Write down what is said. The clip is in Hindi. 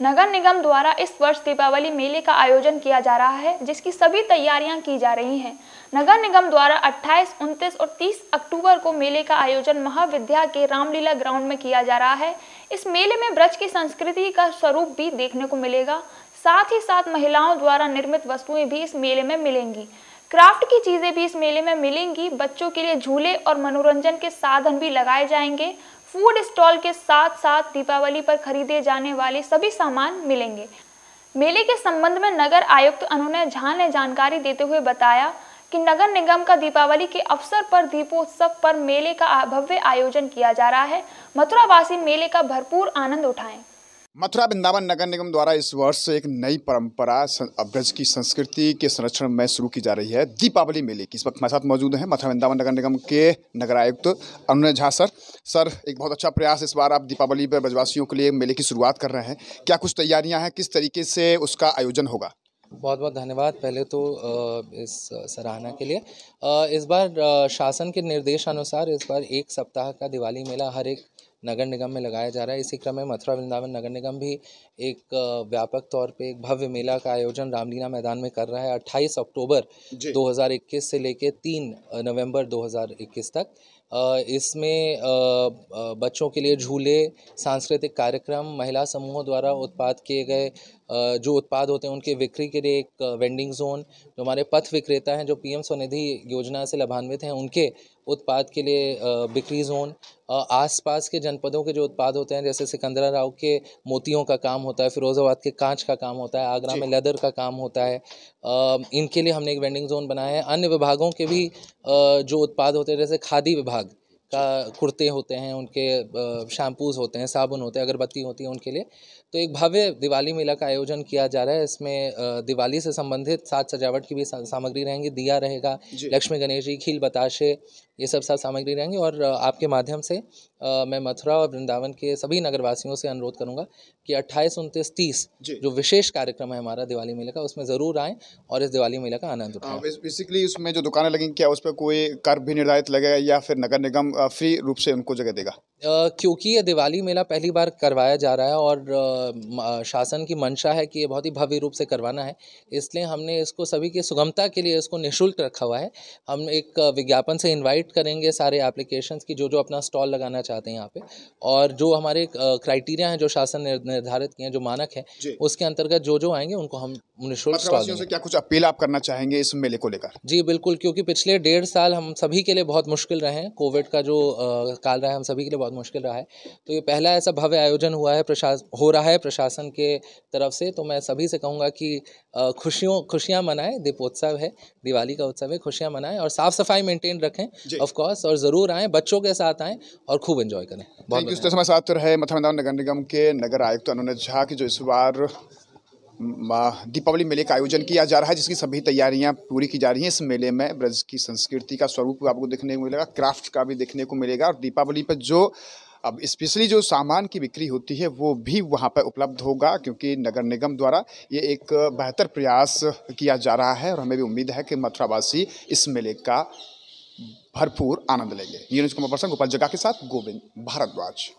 नगर निगम द्वारा इस वर्ष दीपावली मेले का आयोजन किया जा रहा है जिसकी सभी तैयारियाँ की जा रही हैं। नगर निगम द्वारा 28, 29 और 30 अक्टूबर को मेले का आयोजन महाविद्या के रामलीला ग्राउंड में किया जा रहा है। इस मेले में ब्रज की संस्कृति का स्वरूप भी देखने को मिलेगा। साथ ही साथ महिलाओं द्वारा निर्मित वस्तुएँ भी इस मेले में मिलेंगी। क्राफ्ट की चीज़ें भी इस मेले में मिलेंगी। बच्चों के लिए झूले और मनोरंजन के साधन भी लगाए जाएँगे। फ़ूड स्टॉल के साथ साथ दीपावली पर खरीदे जाने वाले सभी सामान मिलेंगे। मेले के संबंध में नगर आयुक्त अनुनय झा ने जानकारी देते हुए बताया कि नगर निगम का दीपावली के अवसर पर दीपोत्सव पर मेले का भव्य आयोजन किया जा रहा है। मथुरावासी मेले का भरपूर आनंद उठाएँ। मथुरा वृंदावन नगर निगम द्वारा इस वर्ष एक नई परंपरा ब्रज की संस्कृति के संरक्षण में शुरू की जा रही है, दीपावली मेले की। इस वक्त हमारे साथ मौजूद हैं मथुरा वृंदावन नगर निगम के नगर आयुक्त अनुनय झा सर। सर, एक बहुत अच्छा प्रयास इस बार आप दीपावली पर ब्रजवासियों के लिए मेले की शुरुआत कर रहे हैं। क्या कुछ तैयारियाँ हैं? किस तरीके से उसका आयोजन होगा? बहुत बहुत धन्यवाद पहले तो इस सराहना के लिए। इस बार शासन के निर्देशानुसार इस बार एक सप्ताह का दिवाली मेला हर एक नगर निगम में लगाया जा रहा है। इसी क्रम में मथुरा वृंदावन नगर निगम भी एक व्यापक तौर पे एक भव्य मेला का आयोजन रामलीला मैदान में कर रहा है। 28 अक्टूबर 2021 से लेकर 3 नवंबर 2021 तक। इसमें बच्चों के लिए झूले सांस्कृतिक कार्यक्रम महिला समूहों द्वारा उत्पाद किए गए जो उत्पाद होते हैं उनके बिक्री के लिए एक वेंडिंग जोन जो हमारे पथ विक्रेता हैं जो पीएम स्वनिधि योजना से लाभान्वित हैं उनके उत्पाद के लिए बिक्री जोन। आसपास के जनपदों के जो उत्पाद होते हैं जैसे सिकंदरा राव के मोतियों का काम होता है फिरोज़ाबाद के कांच का काम होता है आगरा में लेदर का काम होता है। इनके लिए हमने एक वेंडिंग जोन बनाया है। अन्य विभागों के भी जो उत्पाद होते हैं जैसे खादी विभाग का कुर्ते होते हैं उनके शैम्पूज़ होते हैं साबुन होते हैं अगरबत्ती होती है उनके लिए। तो एक भव्य दिवाली मेला का आयोजन किया जा रहा है। इसमें दिवाली से संबंधित सात सजावट की भी सामग्री रहेंगी। दिया रहेगा लक्ष्मी गणेश जी खील बताशे ये सब साथ सामग्री रहेंगी। और आपके माध्यम से मैं मथुरा और वृंदावन के सभी नगरवासियों से अनुरोध करूँगा कि अट्ठाईस उनतीस तीस जो। विशेष कार्यक्रम है हमारा दिवाली मेले का उसमें ज़रूर आएँ और इस दिवाली मेले का आनंद उठाएँ। बेसिकली उसमें जो दुकानें लगेंगी क्या उस पर कोई कर भी निर्धारित लगेगा या फिर नगर निगम फ्री रूप से उनको जगह देगा। क्योंकि ये दिवाली मेला पहली बार करवाया जा रहा है और शासन की मंशा है कि ये बहुत ही भव्य रूप से करवाना है। इसलिए हमने इसको सभी की सुगमता के लिए इसको निःशुल्क रखा हुआ है। हम एक विज्ञापन से इनवाइट करेंगे सारे एप्लीकेशंस की जो जो अपना स्टॉल लगाना चाहते हैं यहाँ पे। और जो हमारे क्राइटेरिया हैं जो शासन ने निर्धारित किए हैं जो मानक है उसके अंतर्गत जो जो आएँगे उनको हम निःशुल्क स्टॉल से क्या कुछ अपील आप करना चाहेंगे इस मेले को लेकर? जी बिल्कुल क्योंकि पिछले डेढ़ साल हम सभी के लिए बहुत मुश्किल रहे हैं। कोविड का जो काल रहा है हम सभी के लिए बहुत मुश्किल रहा है। तो ये पहला ऐसा भव्य आयोजन हुआ है प्रशासन हो रहा है प्रशासन के तरफ़ से। तो मैं सभी से कहूँगा कि खुशियों खुशियाँ मनाएँ। दीपोत्सव है दिवाली का उत्सव है खुशियाँ मनाएँ और साफ़ सफ़ाई मेंटेन रखें ऑफ़ कोर्स और ज़रूर आएँ बच्चों के साथ आएँ और खूब इन्जॉय करें। बहुत समय साथ रहे मथुरा नगर निगम के नगर आयुक्त अनुनय झा की जो इस बार दीपावली मेले का आयोजन किया जा रहा है, जिसकी सभी तैयारियाँ पूरी की जा रही हैं। इस मेले में ब्रज की संस्कृति का स्वरूप आपको देखने को मिलेगा, क्राफ्ट का भी देखने को मिलेगा और दीपावली पर जो, अब स्पेशली जो सामान की बिक्री होती है, वो भी वहाँ पर उपलब्ध होगा, क्योंकि नगर निगम द्वारा ये एक बेहतर प्रयास किया जा रहा है और हमें भी उम्मीद है कि मथुरावासी इस मेले का भरपूर आनंद लेंगे। न्यूज़ कुमार पर्सन गोपाल जगा के साथ गोविंद भारद्वाज।